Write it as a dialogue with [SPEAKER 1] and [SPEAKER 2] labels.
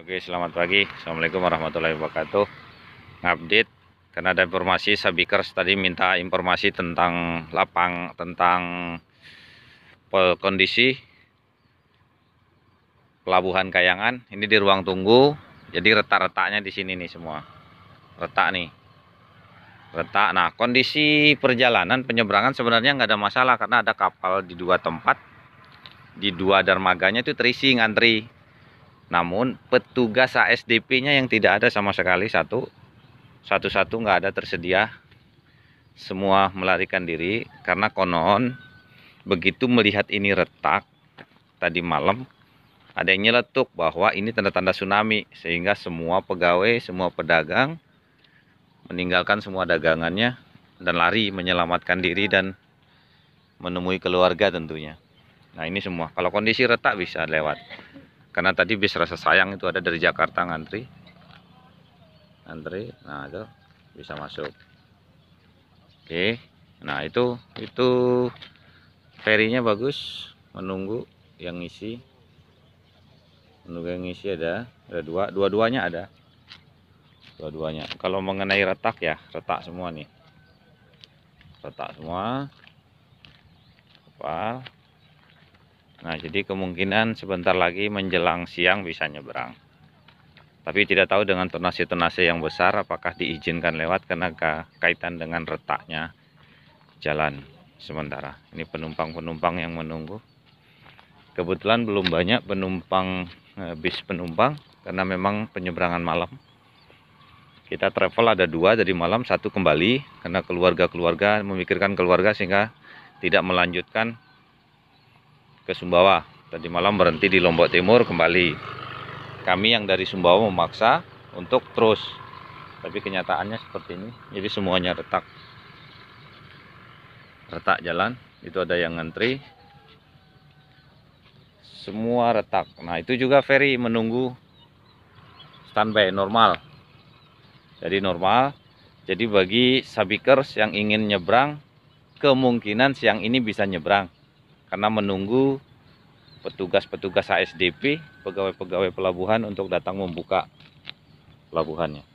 [SPEAKER 1] Oke, selamat pagi. Assalamualaikum warahmatullahi wabarakatuh. Ngupdate karena ada informasi Sabikers tadi minta informasi tentang lapang tentang kondisi pelabuhan Kayangan. Ini di ruang tunggu. Jadi retak-retaknya di sini nih semua. Retak nih. Retak. Nah, kondisi perjalanan penyeberangan sebenarnya nggak ada masalah karena ada kapal di dua tempat. Di dua dermaganya itu terisi ngantri namun petugas ASDP-nya yang tidak ada sama sekali satu, satu-satu nggak ada tersedia. Semua melarikan diri karena konon begitu melihat ini retak tadi malam ada yang nyeletuk bahwa ini tanda-tanda tsunami sehingga semua pegawai, semua pedagang meninggalkan semua dagangannya dan lari menyelamatkan diri dan menemui keluarga tentunya. Nah ini semua kalau kondisi retak bisa lewat karena tadi bis rasa sayang itu ada dari Jakarta ngantri. Ngantri nah itu bisa masuk. Oke nah itu itu ferinya bagus menunggu yang ngisi. Menunggu yang ngisi ada ada dua dua-duanya ada. Dua-duanya. Kalau mengenai retak ya retak semua nih. Retak semua. Kapal Nah, jadi kemungkinan sebentar lagi menjelang siang bisa nyebrang. Tapi tidak tahu dengan tonase-tonase yang besar apakah diizinkan lewat karena kaitan dengan retaknya jalan sementara. Ini penumpang-penumpang yang menunggu. Kebetulan belum banyak penumpang eh, bis penumpang karena memang penyeberangan malam. Kita travel ada dua dari malam, satu kembali karena keluarga-keluarga memikirkan keluarga sehingga tidak melanjutkan ke Sumbawa. Tadi malam berhenti di Lombok Timur kembali. Kami yang dari Sumbawa memaksa untuk terus. Tapi kenyataannya seperti ini. Jadi semuanya retak. Retak jalan. Itu ada yang ngantri. Semua retak. Nah itu juga ferry menunggu standby normal. Jadi normal. Jadi bagi sabikers yang ingin nyebrang, kemungkinan siang ini bisa nyebrang karena menunggu petugas-petugas ASDP, pegawai-pegawai pelabuhan untuk datang membuka pelabuhannya.